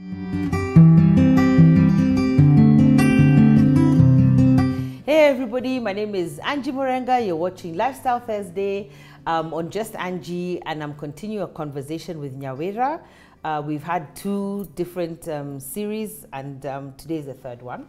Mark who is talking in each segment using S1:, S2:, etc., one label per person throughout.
S1: Hey everybody, my name is Angie Murenga. You're watching Lifestyle Thursday um, on Just Angie, and I'm continuing a conversation with Nyawira. Uh, we've had two different um, series, and um, today is the third one.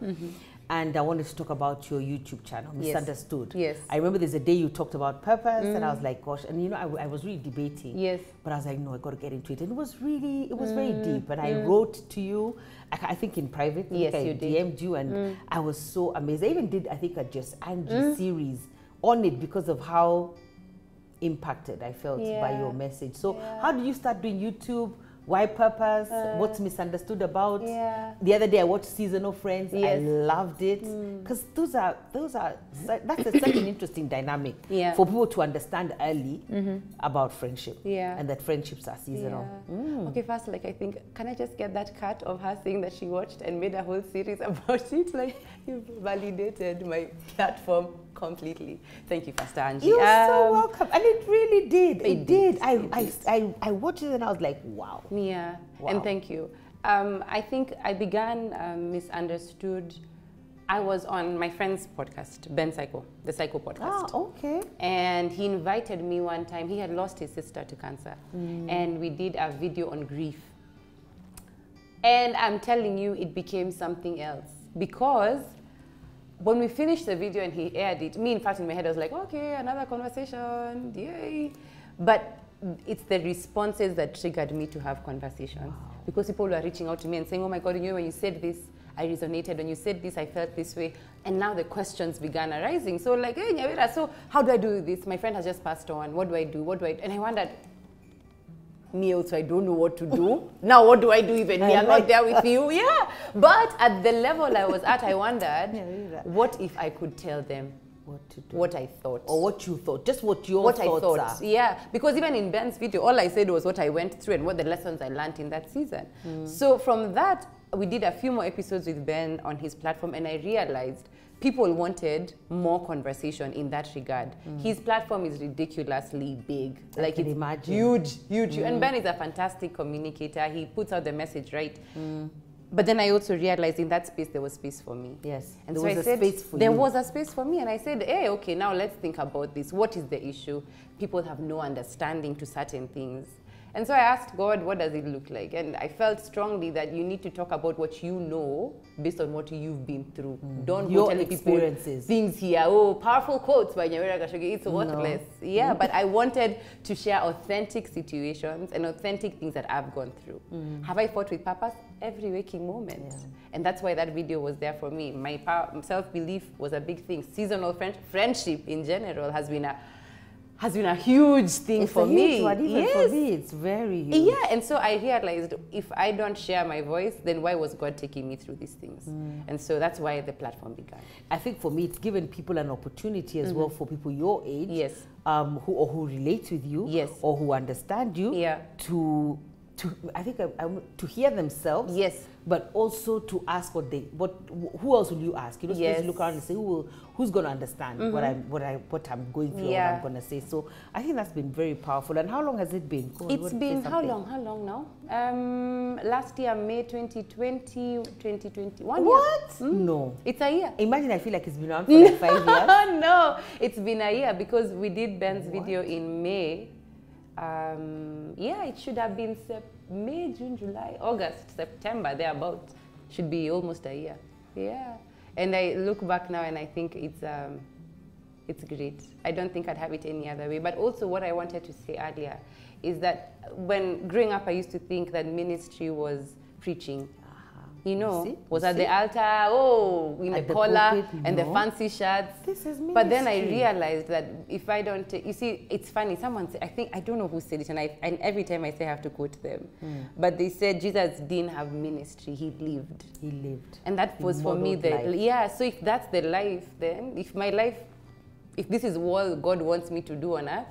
S1: And I wanted to talk about your YouTube channel, Misunderstood.
S2: Yes. yes.
S1: I remember there's a day you talked about purpose, and I was mm. like, gosh, and you know, I, I, was really debating.
S2: Yes.
S1: But I was like, no, I got to get into it. And it was really, it was very mm. deep. And I mm. wrote to you, I, I think in private.
S2: Yes,
S1: I
S2: you did.
S1: DM'd you, and I was so amazed. I even did, I think, a Just Angie series on it because of how impacted I felt by your message. So,
S2: Yeah.
S1: how did you start doing YouTube? Why purpose? What's misunderstood about?
S2: Yeah.
S1: The other day I watched Seasonal Friends. I loved it hmm. because those are those are that's a, such an interesting dynamic
S2: Yeah.
S1: for people to understand early mm-hmm. about friendship.
S2: Yeah.
S1: and that friendships are seasonal.
S2: Yeah. Hmm. Okay, first, like I think, can I just get that cut of her saying that she watched and made a whole series about it? Like you validated my platform completely. Thank you, Pastor Angie.
S1: You're so
S2: Um,
S1: welcome, and it really did. It,
S2: it
S1: did.
S2: did,
S1: I,
S2: it
S1: I,
S2: did.
S1: I, I watched it and I was like, wow.
S2: Yeah,
S1: Wow.
S2: and thank you. Um, I think I began um, misunderstood. I was on my friend's podcast, Ben Psycho, the Psycho podcast.
S1: Ah, okay.
S2: And he invited me one time. He had lost his sister to cancer. And we did a video on grief. And I'm telling you, it became something else. Because when we finished the video and he aired it, me, in fact, in my head, I was like, okay, another conversation, yay. But it's the responses that triggered me to have conversations. Because people were reaching out to me and saying, oh my God, you know, when you said this, I resonated. When you said this, I felt this way. And now the questions began arising. So, like, hey, Nyawira, so how do I do this? My friend has just passed on. What do I do? What do I do? And I wondered, me also, I don't know what to do. now, what do I do even? Me,
S1: I
S2: I'm not there with you. Yeah. But at the level I was at, I wondered,
S1: Yeah,
S2: what if I could tell them
S1: What to do?
S2: what I thought?
S1: or what you thought? Just what your
S2: what I
S1: thoughts
S2: thought.
S1: are.
S2: Yeah, because even in Ben's video, all I said was what I went through and what the lessons I learned in that season. Hmm. So from that, we did a few more episodes with Ben on his platform, and I realized people wanted more conversation in that regard. Mm. His platform is ridiculously big,
S1: I
S2: like it's
S1: imagine.
S2: huge, huge. And mm. Ben is a fantastic communicator. He puts out the message right. Mm. But then I also realized in that space there was space for me.
S1: Yes,
S2: And
S1: there
S2: so
S1: was
S2: I
S1: a
S2: said,
S1: space for
S2: there
S1: you.
S2: was a space for me. And I said, hey, okay, now let's think about this. What is the issue? People have no understanding to certain things. And so I asked God, what does it look like? And I felt strongly that you need to talk about what you know based on what you've been through. Don't
S1: Mm. Your
S2: go
S1: experiences.
S2: things here. Oh, powerful quotes by Nyawira Gachugi. It's worthless. Yeah, but I wanted to share authentic situations and authentic things that I've gone through. Have I fought with purpose? Every waking moment.
S1: Yeah.
S2: And that's why that video was there for me. My self belief was a big thing. Seasonal friend, friendship in general has been a has been a huge thing
S1: It's
S2: for
S1: a
S2: me.
S1: huge one, even
S2: yes.
S1: for me, it's very huge.
S2: Yeah, and so I realized if I don't share my voice, then why was God taking me through these things?
S1: Mm.
S2: And so that's why the platform began.
S1: I think for me, it's given people an opportunity as well for people your age,
S2: Yes.
S1: um, who or who relate with you,
S2: Yes.
S1: or who understand you,
S2: Yeah.
S1: to to I think I, I, to hear themselves,
S2: Yes.
S1: but also to ask what they what who else will you ask? You know, supposed to
S2: Yes.
S1: look around and say who will who's going to understand what I'm what I what I'm going through, or what I'm going to say. So I think that's been very powerful. And how long has it been? Go on, you
S2: It's been how long? How long now? Um, last year, May 2020, 2021.
S1: What? No.
S2: It's a year.
S1: Imagine I feel like it's been around for like five years.
S2: no, it's been a year because we did Ben's video in May. Um, yeah, it should have been sep- May, June, July, August, September, thereabout. Should be almost a year. Yeah. And I look back now and I think it's, um, it's great. I don't think I'd have it any other way. But also, what I wanted to say earlier is that when growing up, I used to think that ministry was preaching. You know,
S1: see?
S2: was at the altar, oh, in
S1: At
S2: the collar
S1: pulpit,
S2: and the fancy shirts.
S1: This is
S2: But then I realized that if I don't, you see, it's funny. Someone said, I think I don't know who said it, and, I, and every time I say I have to quote them.
S1: Hmm.
S2: But they said Jesus didn't have ministry; he lived,
S1: He lived.
S2: and that
S1: He
S2: was for me the
S1: life.
S2: yeah. So if that's the life, then if my life, if this is what God wants me to do on earth,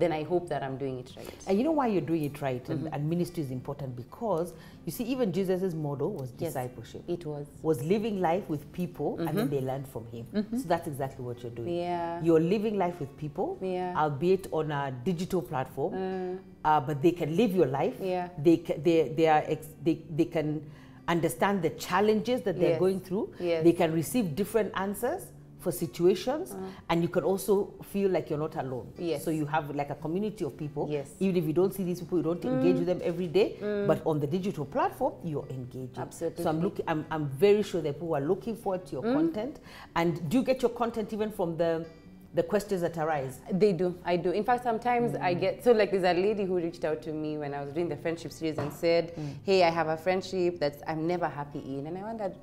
S2: then I hope that I'm doing it right.
S1: And you know why you're doing it right, and, mm-hmm. and ministry is important because you see, even Jesus' model was
S2: Yes.
S1: discipleship,
S2: It was.
S1: was living life with people, and then mm-hmm. they learned from him. Mm-hmm. So that's exactly what you're doing.
S2: Yeah.
S1: You're living life with people,
S2: Yeah.
S1: albeit on a digital platform, uh. uh, but they can live your life.
S2: Yeah.
S1: They ca- they they are ex- they, they can understand the challenges that they're
S2: Yes.
S1: going through.
S2: Yes.
S1: They can receive different answers for situations, and you can also feel like you're not alone.
S2: Yes.
S1: So you have like a community of people.
S2: Yes.
S1: Even if you don't see these people, you don't engage with them every day, but on the digital platform, you're engaging.
S2: Absolutely.
S1: So I'm looking. I'm, I'm very sure that people are looking forward to your content. And do you get your content even from the the questions that arise?
S2: They do. I do. In fact, sometimes I
S1: Mm.
S2: get so like there's a lady who reached out to me when I was doing the friendship series and said,
S1: Mm.
S2: "Hey, I have a friendship that I'm never happy in," and I wondered,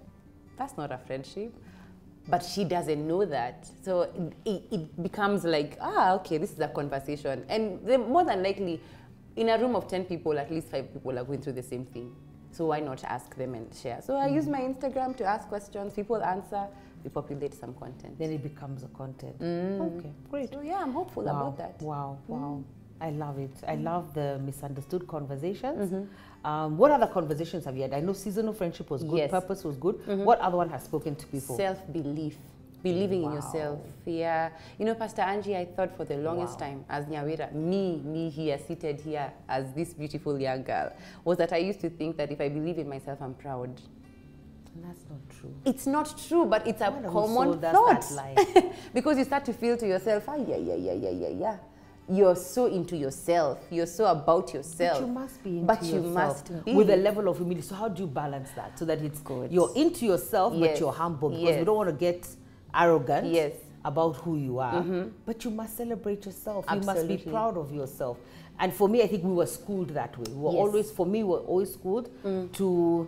S2: that's not a friendship. But she doesn't know that, so it, it becomes like, ah, okay, this is a conversation, and more than likely, in a room of ten people, at least five people are going through the same thing. So why not ask them and share? So I mm. use my Instagram to ask questions. People answer. We populate some content.
S1: Then it becomes a content. Mm. Okay, great.
S2: So yeah, I'm hopeful
S1: wow.
S2: about that.
S1: Wow, wow. Mm. I love it. I love the misunderstood conversations.
S2: Mm-hmm.
S1: Um, what other conversations have you had? I know seasonal friendship was good,
S2: Yes. Mm-hmm.
S1: purpose was good. What other one has spoken to people?
S2: Self belief, believing in yourself. Yeah. You know, Pastor Angie, I thought for the longest
S1: Wow.
S2: time, as Nyawira, me, me here, seated here as this beautiful young girl, was that I used to think that if I believe in myself, I'm proud.
S1: That's not true.
S2: It's not true, but it's a common thought. because you start to feel to yourself, ah, yeah, yeah, yeah, yeah, yeah, yeah. You're so into yourself. You're so about yourself.
S1: But you must be
S2: But you must be.
S1: with a level of humility. So how do you balance that so that it's
S2: Good.
S1: You're into yourself, but you're humble because
S2: Yes.
S1: we don't want to get arrogant
S2: Yes.
S1: About who you are. But you must celebrate yourself. You must be proud of yourself. And for me, I think we were schooled that way. We were
S2: Yes. Mm.
S1: always, for me, we were always schooled to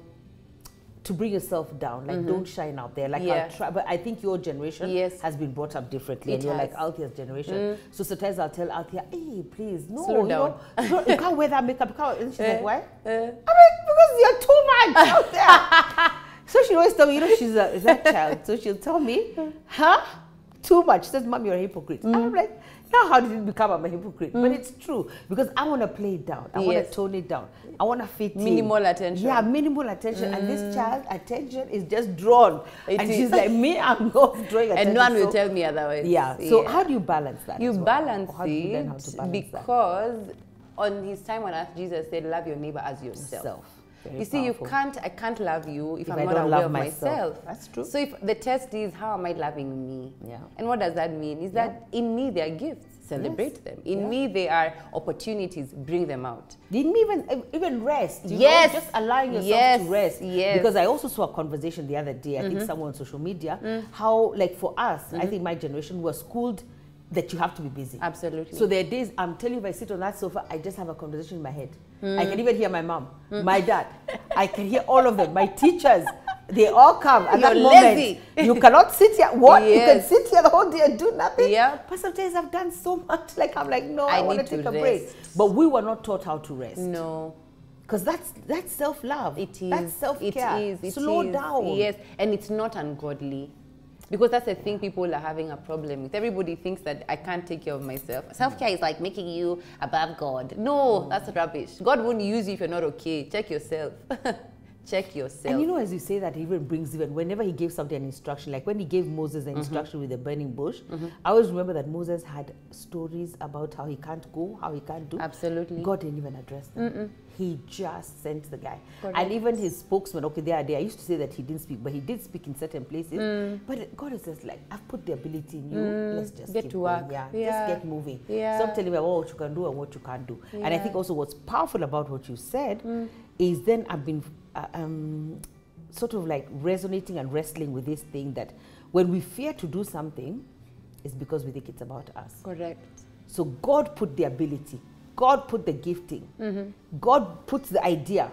S1: to bring yourself down, like don't shine out there. Like.
S2: Yeah.
S1: I'll try, but I think your generation
S2: Yes.
S1: has been brought up differently,
S2: It
S1: and you're like
S2: has. Mm.
S1: Althea's generation. So sometimes I'll tell Althea, "Hey, please, no,
S2: Slow
S1: you
S2: down.
S1: know, you, can't wear that makeup." You can't. And she's
S2: Eh,
S1: like, "Why?"
S2: uh.
S1: I mean, "Because you're too much out there." so she always tell me, you know, she's a that child, so she'll tell me, "Huh? Too much." She says, "Mom, you're a hypocrite."
S2: Mm.
S1: I'm like. Now, how did it become I'm a hypocrite? But mm. it's true because I want to play it down. I want to tone it down. I want to fit in.
S2: Minimal attention.
S1: Yeah, minimal attention. And this mm. child attention is just drawn.
S2: It
S1: and
S2: is.
S1: she's like, me, I'm not drawing attention.
S2: and no one will
S1: So-
S2: tell me otherwise.
S1: yeah. So how do you balance that?
S2: you
S1: well?
S2: balance
S1: how you learn how to
S2: it
S1: balance that?
S2: because on his time on earth, Jesus said, "Love your neighbor as yourself."
S1: Self. Very
S2: you see, you can't. I can't love you if,
S1: If
S2: I'm
S1: I
S2: not aware of
S1: myself.
S2: myself.
S1: That's true.
S2: So if the test is how am I loving me?
S1: Yeah.
S2: And what does that mean? Is that in me there are gifts. Celebrate them. In
S1: Yeah.
S2: me there are opportunities. Bring them out.
S1: Didn't even even rest.
S2: Yes.
S1: know, just allowing yourself
S2: Yes.
S1: to rest.
S2: Yes. Mm-hmm.
S1: Because I also saw a conversation the other day. I think somewhere on social media. How like for us, I think my generation was schooled that you have to be busy.
S2: Absolutely.
S1: So there are days I'm telling you, if I sit on that sofa, I just have a conversation in my head. I
S2: Mm.
S1: can even hear my mom, my dad. I can hear all of them. My teachers, they all come at that
S2: You're
S1: moment.
S2: lazy.
S1: You cannot sit here. What? You can sit here the whole day and do nothing.
S2: Yeah.
S1: But sometimes I've done so much. Like I'm like, no, I,
S2: I
S1: want to take a break. But we were not taught how to rest.
S2: no.
S1: Because that's that's self love.
S2: It is.
S1: That's self care.
S2: It is. It
S1: Slow
S2: is.
S1: down.
S2: Yes, and it's not ungodly. Because that's the thing people are having a problem with. Everybody thinks that I can't take care of myself. Self care is like making you above God. No, that's rubbish. God won't use you if you're not okay. Check yourself. Check yourself.
S1: And you know, as you say that, it even brings even whenever he gave somebody an instruction, like when he gave Moses an mm-hmm. instruction with the burning bush, mm-hmm. I always remember that Moses had stories about how he can't go, how he can't do.
S2: Absolutely.
S1: God didn't even address them. He just sent the guy.
S2: Correct.
S1: And even his spokesman, okay, the other day, I used to say that he didn't speak, but he did speak in certain places.
S2: Mm.
S1: But God is just like, I've put the ability in you. Mm. Let's just
S2: Get to work.
S1: Yeah,
S2: Yeah.
S1: Just get moving.
S2: Yeah.
S1: Stop telling me about what you can do and what you can't do. And I think also what's powerful about what you said mm. is then I've been uh, um, sort of like resonating and wrestling with this thing that when we fear to do something, it's because we think it's about us.
S2: Correct.
S1: So God put the ability, God put the gifting,
S2: Mm-hmm.
S1: God puts the idea.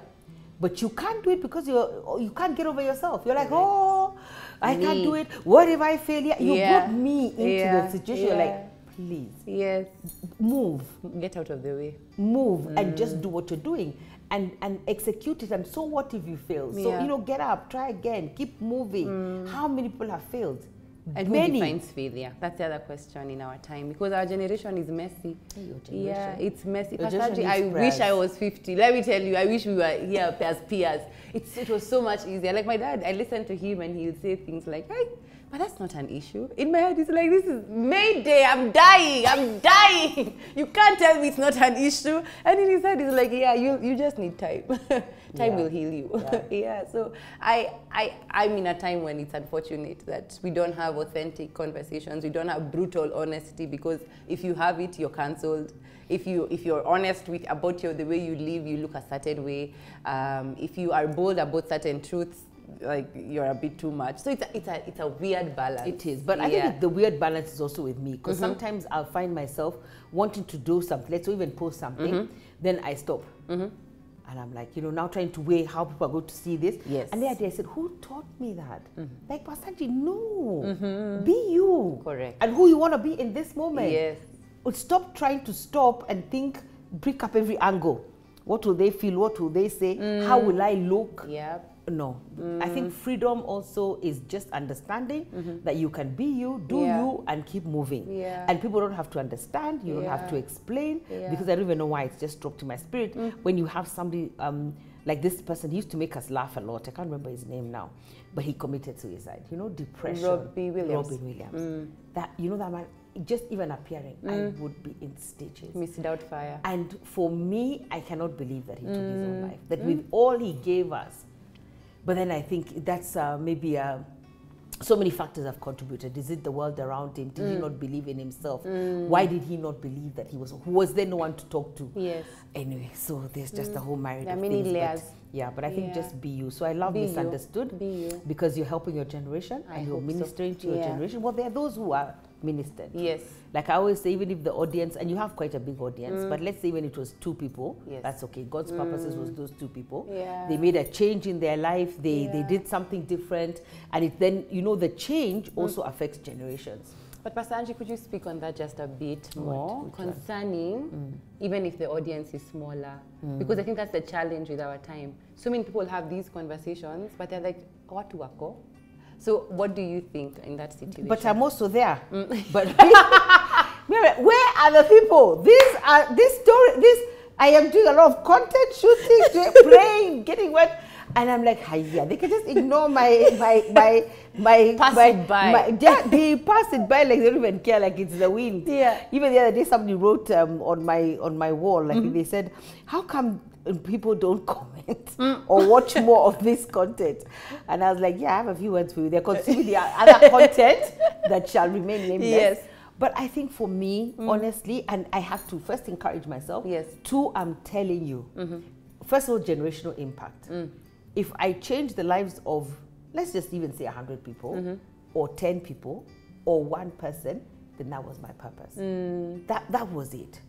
S1: But you can't do it because you're you can't get over yourself. You're like, oh, I can't do it. What if I fail? You
S2: Yeah.
S1: brought me into
S2: Yeah.
S1: the situation. You're
S2: Yeah.
S1: like, please
S2: Yes.
S1: move
S2: Get out of the way.
S1: move and
S2: Mm.
S1: just do what you're doing and and execute it and so what if you fail so
S2: Yeah. Mm.
S1: you know get up try again keep moving how many people have failed
S2: And
S1: Many.
S2: who defines failure? That's the other question in our time because our generation is messy.
S1: Your
S2: Yeah, it's messy.
S1: Generation
S2: Angie, I wish I was 50. Let me tell you, I wish we were here as peers. It's, it was so much easier. Like my dad, I listened to him and he would say things like, hey, but that's not an issue. In my head, it's like, this is Mayday, I'm dying, I'm dying. You can't tell me it's not an issue. And in his head, it's like, yeah, you, you just need time. time
S1: Yeah.
S2: will heal you.
S1: Yeah.
S2: yeah so I, I i'm in a time when it's unfortunate that we don't have authentic conversations we don't have brutal honesty because if you have it you're cancelled if you if you're honest with about your the way you live you look a certain way um, if you are bold about certain truths like you're a bit too much so it's a, it's a it's a weird balance
S1: It is, but I think the weird balance is also with me
S2: Mm-hmm.
S1: because sometimes I'll find myself wanting to do something, let's even post something,
S2: Mm-hmm.
S1: then I stop. And I'm like, you know, now trying to weigh how people are going to see this.
S2: Yes.
S1: And the other day I said, who taught me that? Like, Pasanji, no. Be you.
S2: Correct.
S1: And who you want to be in this moment.
S2: Yes.
S1: Stop trying to stop and think, break up every angle. What will they feel? What will they say? How will I look?
S2: yeah
S1: No, I think mm. freedom also is just understanding mm-hmm. that you can be you, do
S2: Yeah.
S1: you, and keep moving.
S2: Yeah.
S1: And people don't have to understand. You don't have to explain
S2: Yeah.
S1: because I don't even know why it's just dropped in my spirit. Mm. When you have somebody um, like this person, he used to make us laugh a lot. I can't remember his name now, but he committed suicide. You know, depression.
S2: Robbie Williams.
S1: Robin Williams. Mm. That you know that man. Just even appearing, I would be in stitches.
S2: Miss Doubtfire
S1: And for me, I cannot believe that he took his
S2: Mm.
S1: own life. That with all he gave us, but then I think that's uh, maybe uh, so many factors have contributed. Is it the world around him?
S2: Mm.
S1: Did he not believe in himself? Why did he not believe that he was? Was there no one to talk to?
S2: yes
S1: Anyway, so there's just a whole myriad
S2: There are many
S1: things.
S2: layers.
S1: Yeah, but I think
S2: Yeah.
S1: just be you. So I love
S2: Be you.
S1: misunderstood
S2: Be you.
S1: because you're helping your generation
S2: I
S1: and you're
S2: hope so.
S1: ministering to your
S2: Yeah.
S1: generation. Well, there are those who are ministered.
S2: yes
S1: Like I always say, even if the audience, and you have quite a big audience, but mm. let's say when it was two people,
S2: Yes.
S1: that's okay. God's purposes was mm. those two people.
S2: Yeah.
S1: They made a change in their life. They they did something different, and it then you know the change mm. also affects generations.
S2: But Pastor Angie, could you speak on that just a bit more
S1: one?
S2: concerning mm. even if the audience is smaller? Mm. Because I think that's the challenge with our time. So many people have these conversations, but they're like, what to wako? So what do you think in that situation?
S1: But I'm also there. Mm. But where, are the people? These are this story. This I am doing a lot of content shooting, doing, praying, getting what. And I'm like, yeah, they can just ignore my my my my
S2: Pass
S1: my,
S2: it by.
S1: my- yeah, they pass it by like they don't even care, like it's the wind.
S2: Yeah.
S1: Even the other day, somebody wrote um, on my on my wall, like
S2: Mm-hmm.
S1: they said, how come people don't comment
S2: Mm.
S1: or watch more of this content? And I was like, yeah, I have a few words for you. They're consuming the other content that shall remain nameless.
S2: Yes.
S1: But I think for me, honestly, and I have to first encourage myself.
S2: Yes.
S1: Two, I'm telling you. First of all, generational impact. If I change the lives of, let's just even say 100 people, mm-hmm. or 10 people, or one person, then that was my purpose. Mm. That, that was it.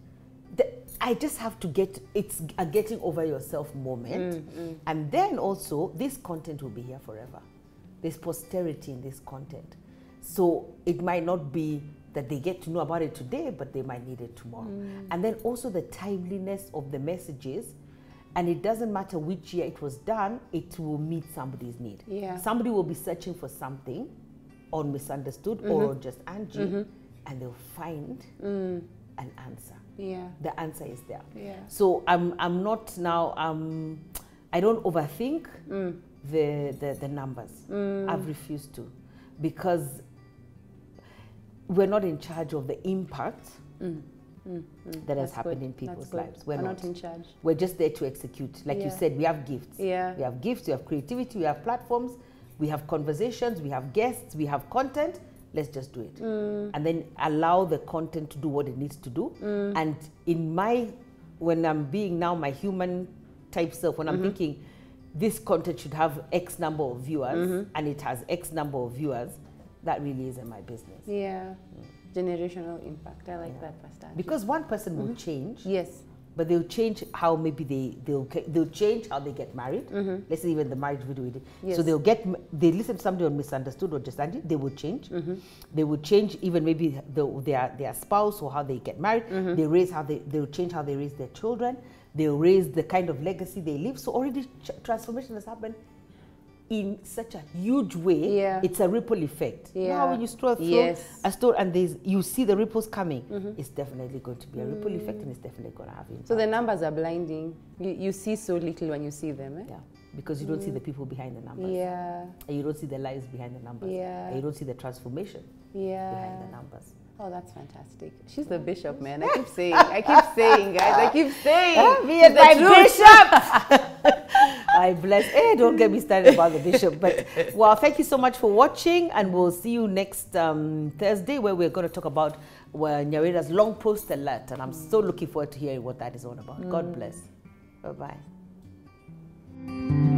S1: The- I just have to get, it's a getting over yourself moment. Mm, mm. And then also, this content will be here forever. There's posterity in this content. So it might not be that they get to know about it today, but they might need it tomorrow. And then also the timeliness of the messages. And it doesn't matter which year it was done, it will meet somebody's need.
S2: Yeah.
S1: Somebody will be searching for something on Misunderstood or mm-hmm. Just Angie, mm-hmm. and they'll find mm. an answer.
S2: yeah.
S1: The answer is there.
S2: Yeah.
S1: So I'm I'm not now um I don't overthink mm. the, the the numbers. Mm. I've refused to because we're not in charge of the impact that has
S2: That's
S1: happened
S2: good.
S1: in people's lives. We're,
S2: We're
S1: not.
S2: not in charge.
S1: We're just there to execute. Like you said, we have gifts.
S2: Yeah.
S1: We have gifts, we have creativity, we have platforms, we have conversations, we have guests, we have content. Let's just do it.
S2: Mm.
S1: And then allow the content to do what it needs to do. And in my, when I'm being now my human type self, when I'm
S2: Mm-hmm.
S1: thinking this content should have X number of viewers
S2: Mm-hmm.
S1: and it has X number of viewers, that really isn't my business.
S2: Yeah. Generational impact. I like that, Pastor.
S1: Because one person will change,
S2: yes.
S1: but they'll change how maybe they they'll they'll change how they get married. Let's say even the marriage video.
S2: Mm-hmm. Yes.
S1: So they'll get they listen to somebody on misunderstood or just Angie, they will change.
S2: Mm-hmm.
S1: They will change even maybe the, their their spouse or how they get married.
S2: Mm-hmm.
S1: They raise how they they'll change how they raise their children. They'll raise the kind of legacy they leave. So already ch- transformation has happened in such a huge way,
S2: Yeah.
S1: it's a ripple effect. You know how
S2: Yeah.
S1: when you stroll through
S2: Yes.
S1: a store and there's you see the ripples coming, it's definitely going to be a ripple effect and it's definitely going to have impact.
S2: So the numbers are blinding. You, you see so little when you see them. Eh?
S1: yeah, because you don't see the people behind the numbers.
S2: Yeah.
S1: And you don't see the lives behind the numbers.
S2: Yeah.
S1: And you don't see the transformation
S2: Yeah.
S1: behind the numbers.
S2: Oh, that's fantastic. She's the bishop, man. I keep saying, I keep saying, guys, I keep saying. She's the
S1: bishop. I bless. Eh, don't get me started about the bishop. But well, thank you so much for watching, and we'll see you next um, Thursday where we're going to talk about well, Nyawira's long post alert, and I'm so looking forward to hearing what that is all about. God bless. Bye bye.